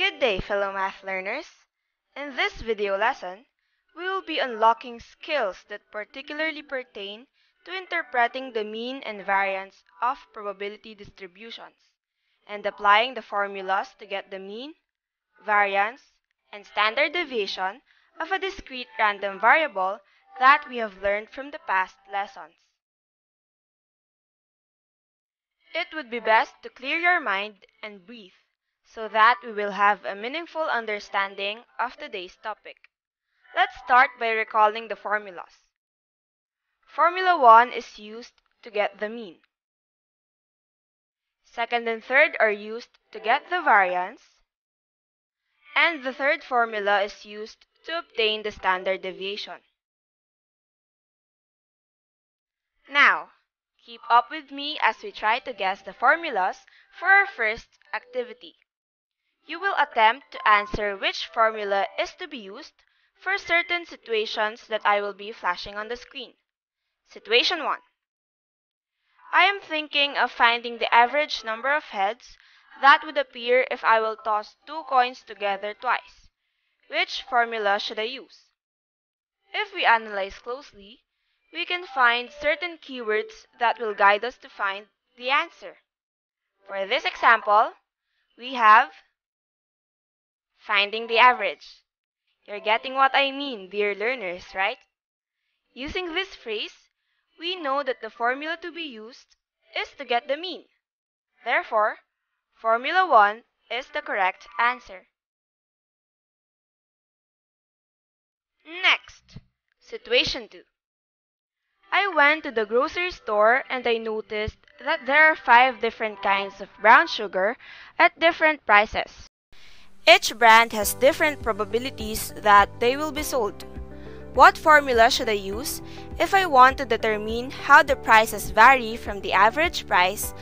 Good day, fellow math learners. In this video lesson, we will be unlocking skills that particularly pertain to interpreting the mean and variance of probability distributions and applying the formulas to get the mean, variance, and standard deviation of a discrete random variable that we have learned from the past lessons. It would be best to clear your mind and breathe so that we will have a meaningful understanding of today's topic. Let's start by recalling the formulas. Formula 1 is used to get the mean. Second and third are used to get the variance. And the third formula is used to obtain the standard deviation. Now, keep up with me as we try to guess the formulas for our first activity. You will attempt to answer which formula is to be used for certain situations that I will be flashing on the screen. Situation 1. I am thinking of finding the average number of heads that would appear if I will toss two coins together twice. Which formula should I use? If we analyze closely, we can find certain keywords that will guide us to find the answer. For this example, we have finding the average. You're getting what I mean, dear learners, right? Using this phrase, we know that the formula to be used is to get the mean. Therefore, Formula 1 is the correct answer. Next, situation 2. I went to the grocery store and I noticed that there are five different kinds of brown sugar at different prices. Each brand has different probabilities that they will be sold. What formula should I use if I want to determine how the prices vary from the average price